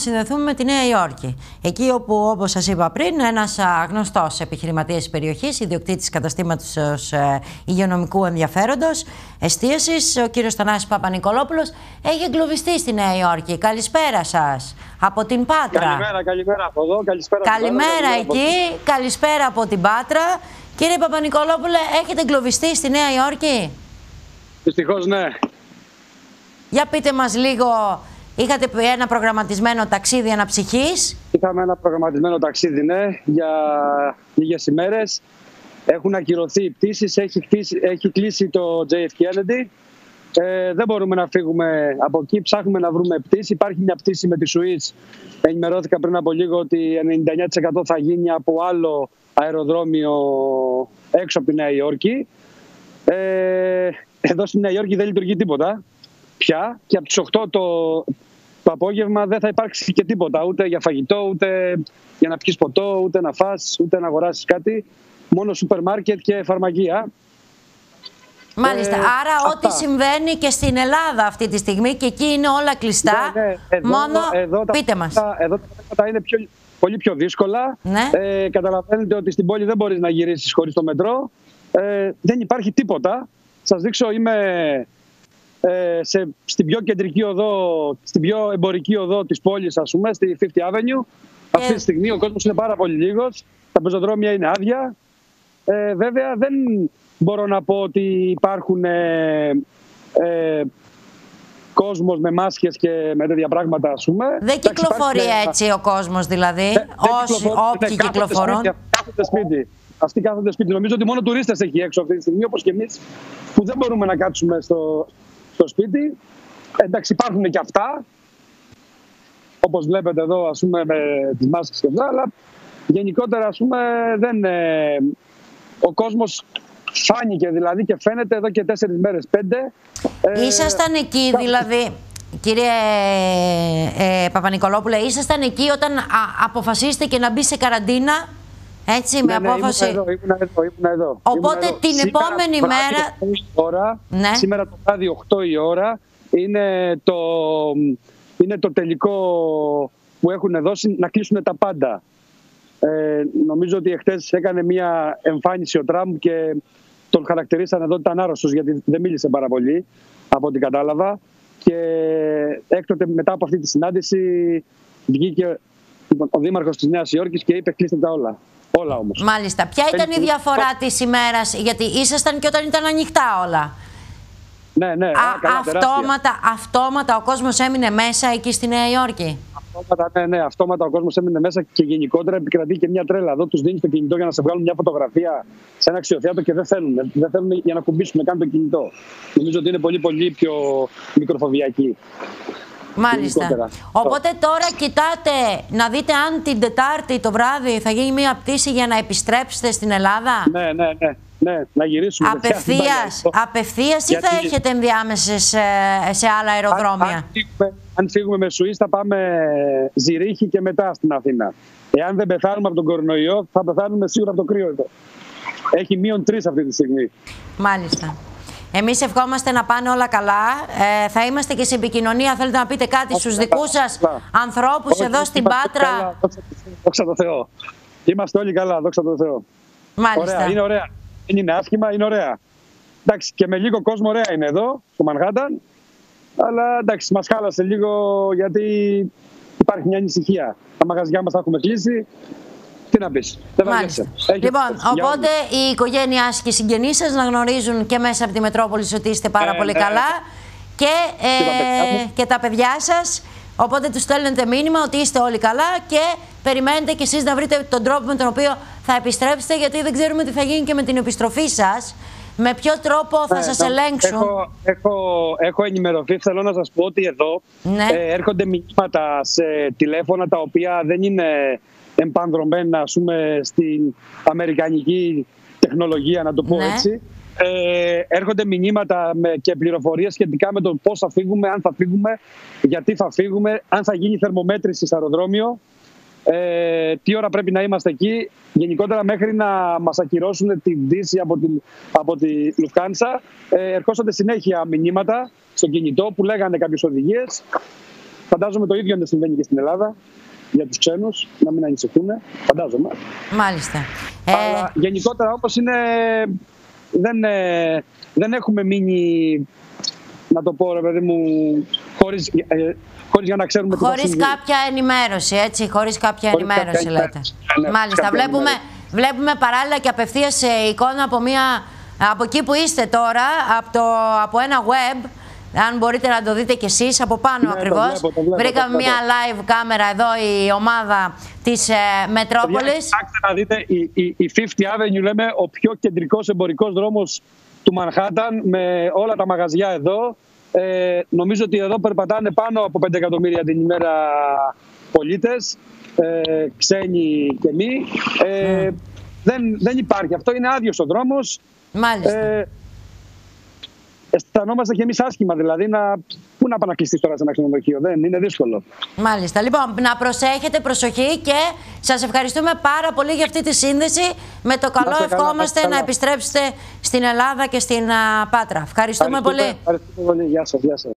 συνδεθούμε με τη Νέα Υόρκη. Εκεί όπου, όπως σας είπα πριν, ένας γνωστός επιχειρηματίας της περιοχής, ιδιοκτήτης καταστήματος ε, υγειονομικού ενδιαφέροντος, εστίασης, ο κύριος Θανάσης Παπα-Νικολόπουλος, έχει εγκλωβιστεί στη Νέα Υόρκη. Καλησπέρα σας από την Πάτρα. Καλημέρα, καλημέρα από εδώ. Καλησπέρα, καλημέρα, καλημέρα εκεί. Από... Καλησπέρα από την Πάτρα. Κύριε Παπα-Νικολόπουλε, έχετε εγκλωβιστεί στη Νέα Υόρκη; Δυστυχώς, ναι. Για πείτε μας λίγο Είχατε ένα προγραμματισμένο ταξίδι αναψυχής. Είχαμε ένα προγραμματισμένο ταξίδι, ναι, για λίγες ημέρες. Έχουν ακυρωθεί οι πτήσεις, έχει, έχει κλείσει το JF Kennedy. Ε, δεν μπορούμε να φύγουμε από εκεί, ψάχνουμε να βρούμε πτήση. Υπάρχει μια πτήση με τη Σουίτς. Ενημερώθηκα πριν από λίγο ότι 99% θα γίνει από άλλο αεροδρόμιο έξω από τη Νέα Υόρκη. Ε, εδώ στη Νέα Υόρκη δεν λειτουργεί τίποτα πια και από τις 8 το, το απόγευμα δεν θα υπάρξει και τίποτα. Ούτε για φαγητό, ούτε για να πιεις ποτό, ούτε να φας, ούτε να αγοράσεις κάτι. Μόνο σούπερ μάρκετ και φαρμακεία. Μάλιστα. Ε, Άρα ό,τι συμβαίνει και στην Ελλάδα αυτή τη στιγμή και εκεί είναι όλα κλειστά. Ναι, ναι. Εδώ, Μόνο εδώ, πείτε μας. Εδώ τα πράγματα είναι πιο, πολύ πιο δύσκολα. Ναι. Ε, καταλαβαίνετε ότι στην πόλη δεν μπορείς να γυρίσεις χωρίς το μετρό. Ε, δεν υπάρχει τίποτα. Σας δείξω, είμαι ε, σε, στην πιο κεντρική οδό, στην πιο εμπορική οδό της πόλης, ας πούμε, στη Fifth Avenue. Αυτή τη στιγμή ο κόσμος είναι πάρα πολύ λίγος, τα πεζοδρόμια είναι άδεια. Ε, βέβαια δεν μπορώ να πω ότι υπάρχουν ε, ε, κόσμος με μάσκες και με τέτοια πράγματα, ας πούμε. Δεν κυκλοφορεί έτσι ο κόσμος δηλαδή, όσοι, όποιοι κυκλοφορούν; Κάθονται σπίτι. Αυτοί κάθονται σπίτι. Νομίζω ότι μόνο τουρίστες έχει έξω αυτή τη στιγμή, όπως και εμείς, που δεν μπορούμε να κάτσουμε στο, στο σπίτι. Εντάξει, υπάρχουν και αυτά. Όπως βλέπετε εδώ, ας πούμε, με τις μάσκες και αυτά, αλλά γενικότερα, ας πούμε, δεν, ε, ο κόσμος φάνηκε δηλαδή και φαίνεται εδώ και τέσσερις μέρες, πέντε. Ε, ήσασταν εκεί δηλαδή, κύριε ε, Παπα-Νικολόπουλε, ήσασταν εκεί όταν αποφασίστηκε να μπει σε καραντίνα έτσι, ναι, με ναι, απόφαση. Ήμουν εδώ, ήμουν εδώ, ήμουν εδώ. Οπότε ήμουν την σήμερα επόμενη μέρα. Ώρα, ναι. Σήμερα το βράδυ 8 η ώρα είναι το, είναι το τελικό που έχουν δώσει να κλείσουν τα πάντα. Ε, νομίζω ότι εχθές έκανε μια εμφάνιση ο Τραμπ και τον χαρακτηρίσαν εδώ ότι ήταν άρρωστος γιατί δεν μίλησε πάρα πολύ από ό,τι κατάλαβα. Και έκτοτε μετά από αυτή τη συνάντηση βγήκε ο Δήμαρχος της Νέας Υόρκης και είπε κλείστε τα όλα. Όλα όμως. Μάλιστα. Ποια ήταν η διαφορά της ημέρας, γιατί ήσασταν και όταν ήταν ανοιχτά όλα; Ναι, ναι. Α, καλά, αυτόματα, αυτόματα ο κόσμος έμεινε μέσα εκεί στη Νέα Υόρκη; Αυτόματα, ναι, ναι, αυτόματα ο κόσμος έμεινε μέσα και γενικότερα επικρατεί και μια τρέλα. Εδώ τους δίνεις το κινητό για να σε βγάλουν μια φωτογραφία σε ένα αξιοθέατο και δεν θέλουν. Δεν θέλουν για να κουμπίσουν καν το κινητό. Νομίζω ότι είναι πολύ, πολύ πιο μικροφοβιακοί. Μάλιστα. Οπότε τώρα κοιτάτε να δείτε αν την Τετάρτη το βράδυ θα γίνει μια πτήση για να επιστρέψετε στην Ελλάδα. Ναι, ναι, ναι. Ναι, να γυρίσουμε. Απευθείας, απευθείας ή θα έχετε ενδιάμεσες σε, σε άλλα αεροδρόμια; Αν, αν, φύγουμε, αν φύγουμε με Σουής θα πάμε Ζηρίχη και μετά στην Αθήνα. Εάν δεν πεθάνουμε από τον κορονοϊό θα πεθάνουμε σίγουρα από το κρύο εδώ. Έχει μείον τρεις αυτή τη στιγμή. Μάλιστα. Εμείς ευχόμαστε να πάνε όλα καλά. Ε, θα είμαστε και σε επικοινωνία. Θέλετε να πείτε κάτι στους δικούς σας ανθρώπους εδώ στην Πάτρα; Δόξα τω Θεώ. Είμαστε όλοι καλά, δόξα τω Θεώ. Μάλιστα. Ωραία, είναι ωραία. Δεν είναι άσχημα, είναι ωραία. Εντάξει, και με λίγο κόσμο ωραία είναι εδώ, στο Μανχάταν. Αλλά εντάξει, μας χάλασε λίγο γιατί υπάρχει μια ανησυχία. Τα μαγαζιά μας τα έχουμε κλείσει. Τι να πεις. Δεν Λοιπόν, οπότε η οικογένειάς και οι συγγενείς σας να γνωρίζουν και μέσα από τη Μετρόπολη ότι είστε πάρα ε, πολύ ναι. καλά. Και, ε, και τα παιδιά σας. Οπότε τους στέλνετε μήνυμα ότι είστε όλοι καλά και περιμένετε κι εσείς να βρείτε τον τρόπο με τον οποίο θα επιστρέψετε, γιατί δεν ξέρουμε τι θα γίνει και με την επιστροφή σας. Με ποιο τρόπο θα ναι, σας ελέγξουν. Έχω, έχω, έχω ενημερωθεί. Θέλω να σας πω ότι εδώ ναι. ε, έρχονται μηνύματα σε τηλέφωνα τα οποία δεν είναι εμπανδρομένα ας πούμε, στην αμερικανική τεχνολογία, να το πω ναι. έτσι. Ε, έρχονται μηνύματα με, και πληροφορίες σχετικά με το πώς θα φύγουμε, αν θα φύγουμε, γιατί θα φύγουμε, αν θα γίνει θερμομέτρηση στο αεροδρόμιο, ε, τι ώρα πρέπει να είμαστε εκεί, γενικότερα μέχρι να μας ακυρώσουν την πτήση από, την, από τη Λουφτάνσα. Ε, ερχόσατε συνέχεια μηνύματα στο κινητό που λέγανε κάποιες οδηγίες Φαντάζομαι το ίδιο δεν συμβαίνει και στην Ελλάδα για τους ξένους, να μην ανησυχούν, φαντάζομαι. Μάλιστα. Ε... Αλλά γενικότερα όπως είναι, δεν, ε, δεν έχουμε μείνει, να το πω ρε παιδί μου, χωρίς, ε, χωρίς για να ξέρουμε χωρίς τι κάποια ενημέρωση, έτσι, χωρίς κάποια χωρίς ενημέρωση κάποια λέτε. Ναι, ναι, Μάλιστα, βλέπουμε, βλέπουμε παράλληλα και απευθείας εικόνα από, μια, από εκεί που είστε τώρα, από, το, από ένα web, αν μπορείτε να το δείτε κι εσείς από πάνω ναι, ακριβώς. Βρήκαμε μια live κάμερα εδώ η ομάδα της ε, Μετρόπολης. Κοιτάξτε να δείτε, η, η, η 50 Avenue λέμε ο πιο κεντρικός εμπορικός δρόμος του Μανχάταν με όλα τα μαγαζιά εδώ. Ε, νομίζω ότι εδώ περπατάνε πάνω από 5 εκατομμύρια την ημέρα πολίτες, ε, ξένοι και μη. Ε, ναι. δεν, δεν υπάρχει. Αυτό είναι άδειος ο δρόμος. Μάλιστα. Ε, αισθανόμαστε και εμείς άσχημα. Δηλαδή, να, πού να πανακλειστεί τώρα σε ένα ξενοδοχείο, δεν είναι δύσκολο. Μάλιστα. Λοιπόν, να προσέχετε, προσοχή και σας ευχαριστούμε πάρα πολύ για αυτή τη σύνδεση. Με το καλό ευχόμαστε να επιστρέψετε στην Ελλάδα και στην Πάτρα. Ευχαριστούμε, ευχαριστούμε πολύ. Ευχαριστούμε πολύ. Γεια σας. Γεια σας.